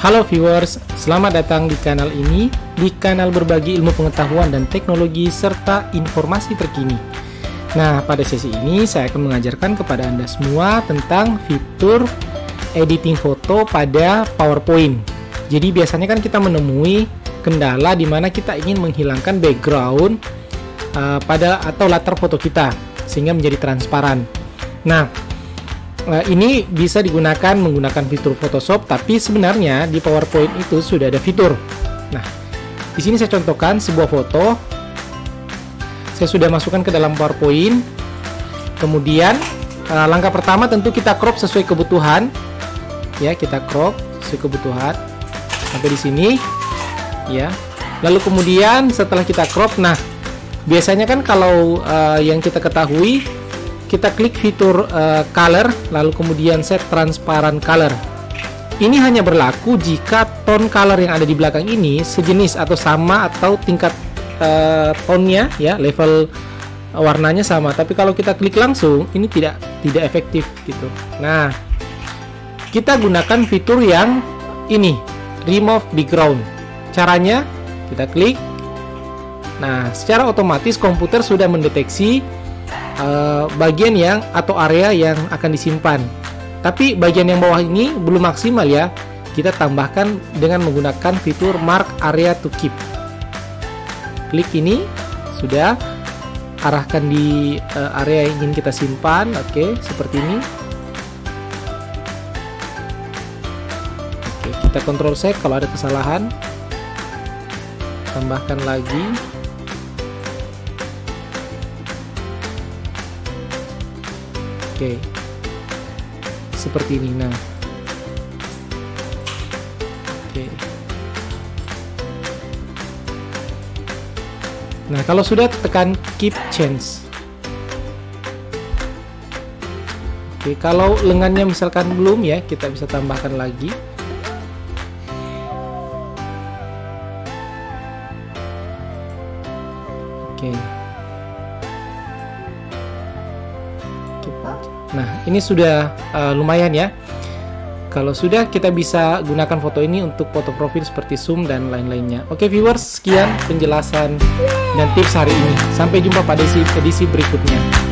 Halo viewers, selamat datang di kanal ini, di kanal berbagi ilmu pengetahuan dan teknologi serta informasi terkini. Nah, pada sesi ini saya akan mengajarkan kepada Anda semua tentang fitur editing foto pada PowerPoint. Jadi biasanya kan kita menemui kendala di mana kita ingin menghilangkan background uh, pada atau latar foto kita sehingga menjadi transparan. Nah, Nah, ini bisa digunakan menggunakan fitur Photoshop, tapi sebenarnya di PowerPoint itu sudah ada fitur. Nah, di sini saya contohkan sebuah foto. Saya sudah masukkan ke dalam PowerPoint. Kemudian uh, langkah pertama tentu kita crop sesuai kebutuhan. Ya, kita crop sesuai kebutuhan. Sampai di sini. Ya. Lalu kemudian setelah kita crop, nah biasanya kan kalau uh, yang kita ketahui kita klik fitur uh, color lalu kemudian set transparan color. Ini hanya berlaku jika tone color yang ada di belakang ini sejenis atau sama atau tingkat uh, tone-nya ya level warnanya sama. Tapi kalau kita klik langsung ini tidak tidak efektif gitu. Nah kita gunakan fitur yang ini remove background. Caranya kita klik. Nah secara otomatis komputer sudah mendeteksi uh, bagian yang atau area yang akan disimpan. Tapi bagian yang bawah ini belum maksimal ya. Kita tambahkan dengan menggunakan fitur mark area to keep. Klik ini sudah arahkan di uh, area yang ingin kita simpan. Oke, seperti ini. Oke, kita kontrol save kalau ada kesalahan. Tambahkan lagi. Oke. Seperti ini. Nah. Oke. Nah, kalau sudah tekan keep change. Oke, kalau lengannya misalkan belum ya, kita bisa tambahkan lagi. Oke. Nah, ini sudah uh, lumayan ya. Kalau sudah, kita bisa gunakan foto ini untuk foto profil seperti zoom dan lain-lainnya. Oke viewers, sekian penjelasan dan tips hari ini. Sampai jumpa pada edisi berikutnya.